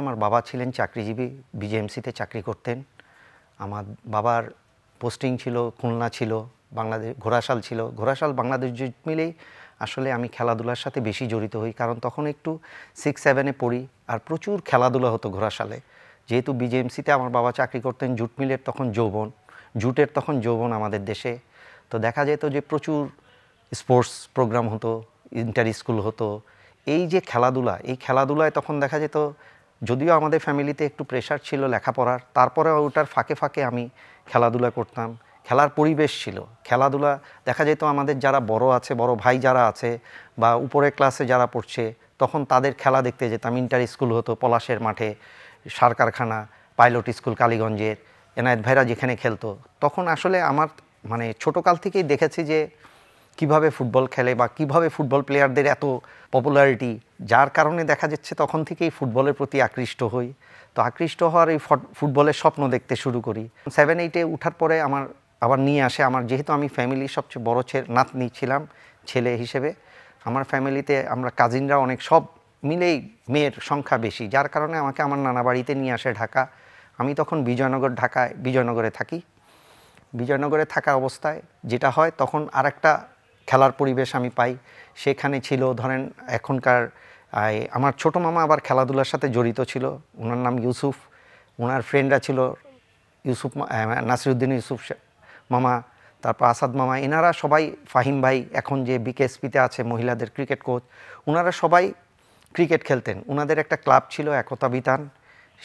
আমার বাবা ছিলেন চাকরিজীবী, বিজেএমসিতে চাকরি করতেন। আমার বাবার পোস্টিং ছিল, খুলনা ছিল, বাংলাদেশ, ঘোড়াশাল ছিল। ঘোড়াশাল বাংলাদেশ মিলেই আসলে আমি খেলাধুলার সাথে বেশি জড়িত হই, কারণ তখন একটু সিক্স সেভেনে পড়ি আর প্রচুর খেলাধুলা হতো ঘোড়াশালে। যেহেতু বিজেএমসিতে আমার বাবা চাকরি করতেন, জুট মিলের তখন যৌবন, জুটের তখন যৌবন আমাদের দেশে। তো দেখা যেত যে প্রচুর স্পোর্টস প্রোগ্রাম হতো, ইন্টার স্কুল হতো। এই যে খেলাধুলা, এই খেলাধুলায় তখন দেখা যেত যদিও আমাদের ফ্যামিলিতে একটু প্রেশার ছিল লেখাপড়ার তারপরে ওটার ফাঁকে ফাঁকে আমি খেলাধুলা করতাম। খেলার পরিবেশ ছিল। খেলাধুলা, দেখা যেত আমাদের যারা বড় আছে, বড় ভাই যারা আছে বা উপরের ক্লাসে যারা পড়ছে, তখন তাদের খেলা দেখতে যেতাম। ইন্টার স্কুল হতো পলাশের মাঠে সার কারখানা পাইলট স্কুল কালীগঞ্জের, এনায়েত ভাইরা যেখানে খেলতো। তখন আসলে আমার মানে ছোটোকাল থেকেই দেখেছি যে কীভাবে ফুটবল খেলে বা কীভাবে ফুটবল প্লেয়ারদের এত পপুলারিটি যার কারণে দেখা যাচ্ছে তখন থেকেই ফুটবলের প্রতি আকৃষ্ট হই। তো আকৃষ্ট হওয়ার এই ফুটবলের স্বপ্ন দেখতে শুরু করি। সেভেন এইটে উঠার পরে আমার, আবার নিয়ে আসে। আমার যেহেতু আমি ফ্যামিলির সবচেয়ে বড় ছে, নাতনি ছিলাম, ছেলে হিসেবে। আমার ফ্যামিলিতে আমরা কাজিনরা অনেক সব মিলেই মেয়ের সংখ্যা বেশি। যার কারণে আমাকে আমার নানা বাড়িতে নিয়ে আসে ঢাকা। আমি তখন বিজয়নগর ঢাকায়, বিজয়নগরে থাকি। বিজয়নগরে থাকা অবস্থায় যেটা হয় তখন আরেকটা খেলার পরিবেশ আমি পাই। সেখানে ছিল, ধরেন এখনকার আমার ছোট মামা আবার খেলাধুলার সাথে জড়িত ছিল। ওনার নাম ইউসুফ। ওনার ফ্রেন্ডরা ছিল ইউসুফ নাসিরুদ্দিন ইউসুফ মামা, তারপর আসাদ মামা। এনারা সবাই, ফাহিম ভাই, এখন যে বিকেএসপিতে আছে, মহিলাদের ক্রিকেট কোচ ওনারা সবাই ক্রিকেট খেলতেন। ওনাদের একটা ক্লাব ছিল একতা বিতান।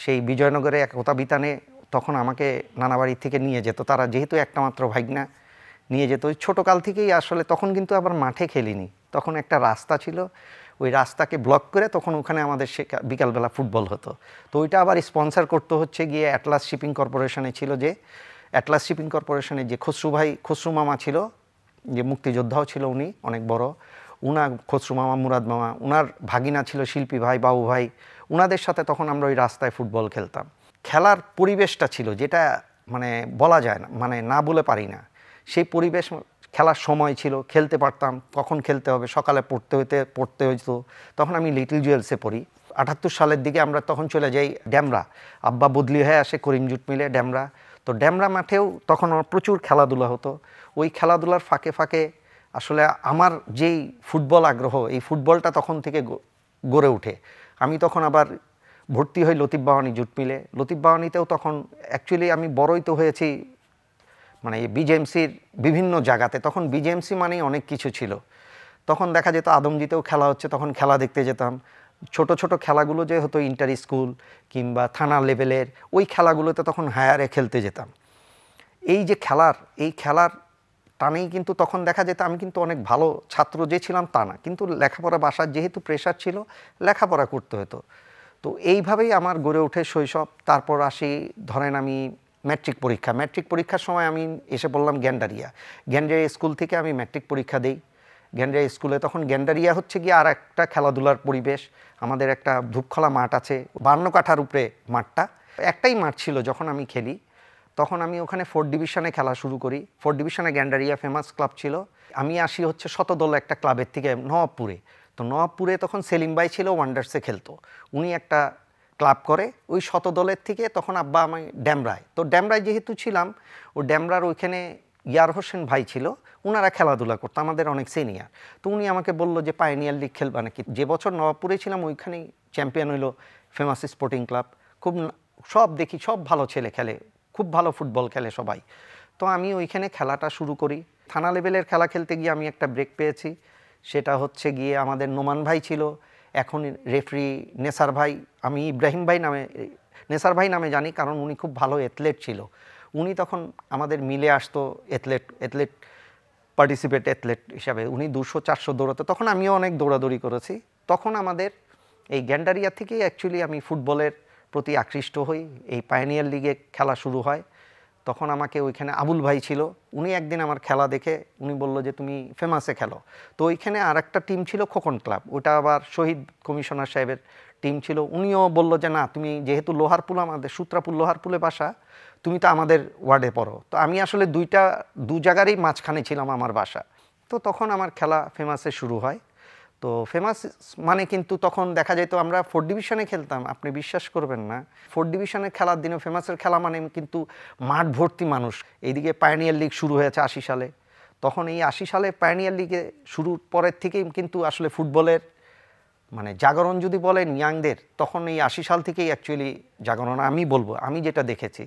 সেই বিজয়নগরে একতা বিতানে তখন আমাকে নানা বাড়ি থেকে নিয়ে যেত। তারা যেহেতু একটা মাত্র ভাইগনা নিয়ে যেত। ওই ছোটোকাল থেকেই আসলে তখন কিন্তু আবার মাঠে খেলিনি। তখন একটা রাস্তা ছিল। ওই রাস্তাকে ব্লক করে তখন ওখানে আমাদের সে বিকালবেলা ফুটবল হতো। তো ওইটা আবার স্পন্সার করতে হচ্ছে গিয়ে অ্যাটলাস শিপিং কর্পোরেশনে ছিল যে অ্যাটলাস শিপিং কর্পোরেশনে যে খসরু ভাই, খসরু মামা ছিল, যে মুক্তিযোদ্ধাও ছিল উনি, অনেক বড়। উনা খসরু মামা, মুরাদ মামা, উনার ভাগিনা ছিল শিল্পী ভাই, বাবু ভাই। উনাদের সাথে তখন আমরা ওই রাস্তায় ফুটবল খেলতাম। খেলার পরিবেশটা ছিল যেটা মানে বলা যায় না মানে না বলে পারি না। সেই পরিবেশ খেলার সময় ছিল, খেলতে পারতাম, কখন খেলতে হবে, সকালে পড়তে হইতে, পড়তে হইতো। তখন আমি লিটল জুয়েলসে পড়ি। আটাত্তর সালের দিকে আমরা তখন চলে যাই ড্যামরা। আব্বা বদলি হয়ে আসে করিমজুট মিলে ড্যামরা। তো ড্যামরা মাঠেও তখন আমার প্রচুর খেলাধুলা হতো। ওই খেলাধুলার ফাঁকে ফাঁকে আসলে আমার যেই ফুটবল আগ্রহ, এই ফুটবলটা তখন থেকে গড়ে ওঠে। আমি তখন আবার ভর্তি হই লতিফ বাহানি জুট মিলে। লতিফ বাহানিতেও তখন অ্যাকচুয়ালি আমি বড়ই তো হয়েছি মানে এই বিজেএমসির বিভিন্ন জায়গাতে, তখন বিজেএমসি মানেই অনেক কিছু ছিল। তখন দেখা যেত আদমজিতেও খেলা হচ্ছে, তখন খেলা দেখতে যেতাম। ছোট ছোট খেলাগুলো যে হতো ইন্টার স্কুল কিংবা থানা লেভেলের ওই খেলাগুলোতে তখন হায়ারে খেলতে যেতাম। এই যে খেলার, এই খেলার টানেই কিন্তু তখন দেখা যেত আমি কিন্তু অনেক ভালো ছাত্র যে ছিলাম তা না। কিন্তু লেখাপড়া বাসার যেহেতু প্রেশার ছিল, লেখাপড়া করতে হতো। তো এইভাবেই আমার গড়ে ওঠে শৈশব। তারপর আসি, ধরেন আমি ম্যাট্রিক পরীক্ষা। ম্যাট্রিক পরীক্ষার সময় আমি এসে বললাম গ্যান্ডারিয়া। গ্যান্ডারিয়া স্কুল থেকে আমি ম্যাট্রিক পরীক্ষা দিই। গ্যান্ডারিয়া স্কুলে তখন গ্যান্ডারিয়া হচ্ছে গিয়ে আর একটা খেলাধুলার পরিবেশ। আমাদের একটা ধূপখোলা মাঠ আছে বান্ন কাঠার উপরে মাঠটা। একটাই মাঠ ছিল যখন আমি খেলি। তখন আমি ওখানে ফোর্থ ডিভিশনে খেলা শুরু করি। ফোর্থ ডিভিশনে গ্যান্ডারিয়া ফেমাস ক্লাব ছিল। আমি আসি হচ্ছে শতদল একটা ক্লাবের থেকে নবাবপুরে তো নবাবপুরে তখন সেলিম ভাই ছিল, ওয়ান্ডার্সে খেলতো। উনি একটা ক্লাব করে, ওই শতদলের থেকে তখন আব্বা আমি ড্যামরায় তো ড্যামরায় যেহেতু ছিলাম, ও ড্যামরার ওইখানে ইয়ার হোসেন ভাই ছিল ওনারা খেলাধুলা করতো, আমাদের অনেক সিনিয়র তো উনি আমাকে বলল যে পাইনিয়ার লিগ খেলবা নাকি? যে বছর নবাবপুরে ছিলাম, ওইখানেই চ্যাম্পিয়ন হইল ফেমাস স্পোর্টিং ক্লাব খুব সব দেখি, সব ভালো ছেলে খেলে, খুব ভালো ফুটবল খেলে সবাই। তো আমি ওইখানে খেলাটা শুরু করি। থানা লেভেলের খেলা খেলতে গিয়ে আমি একটা ব্রেক পেয়েছি। সেটা হচ্ছে গিয়ে আমাদের নোমান ভাই ছিল এখন রেফরি নেসার ভাই, আমি ইব্রাহিম ভাই নামে, নেসার ভাই নামে জানি কারণ উনি খুব ভালো অ্যাথলেট ছিল। উনি তখন আমাদের মিলে আসতো অ্যাথলেট অ্যাথলেট পার্টিসিপেট অ্যাথলেট হিসাবে। উনি দুশো, চারশো দৌড়াতো। তখন আমিও অনেক দৌড়াদৌড়ি করেছি। তখন আমাদের এই গ্যান্ডারিয়া থেকেই অ্যাকচুয়ালি আমি ফুটবলের প্রতি আকৃষ্ট হই। এই পায়নিয়ার লিগে খেলা শুরু হয়। তখন আমাকে ওইখানে আবুল ভাই ছিল। উনি একদিন আমার খেলা দেখে উনি বলল যে, তুমি ফেমাসে খেলো। তো ওইখানে আর একটা টিম ছিল খোকন ক্লাব। ওটা আবার শহীদ কমিশনার সাহেবের টিম ছিল। উনিও বলল যে, না, তুমি যেহেতু লোহারপুল, আমাদের সূত্রাপুর লোহারপুলে বাসা, তুমি তো আমাদের ওয়ার্ডে পড়ো। তো আমি আসলে দুইটা, দু জায়গারই মাঝখানে ছিলাম আমার বাসা। তো তখন আমার খেলা ফেমাসে শুরু হয়। তো ফেমাস মানে কিন্তু তখন দেখা যেত আমরা ফোর্থ ডিভিশনে খেলতাম, আপনি বিশ্বাস করবেন না। ফোর্থ ডিভিশনে খেলার দিনে ফেমাসের খেলা মানে কিন্তু মাঠ ভর্তি মানুষ। এইদিকে পায়নিয়ার লিগ শুরু হয়েছে আশি সালে। তখন এই আশি সালে পায়নিয়ার লিগে শুরুর পরের থেকেই কিন্তু আসলে ফুটবলের মানে জাগরণ যদি বলেন ইয়াংদের তখন এই আশি সাল থেকেই অ্যাকচুয়ালি জাগরণ। আমি বলব, আমি যেটা দেখেছি।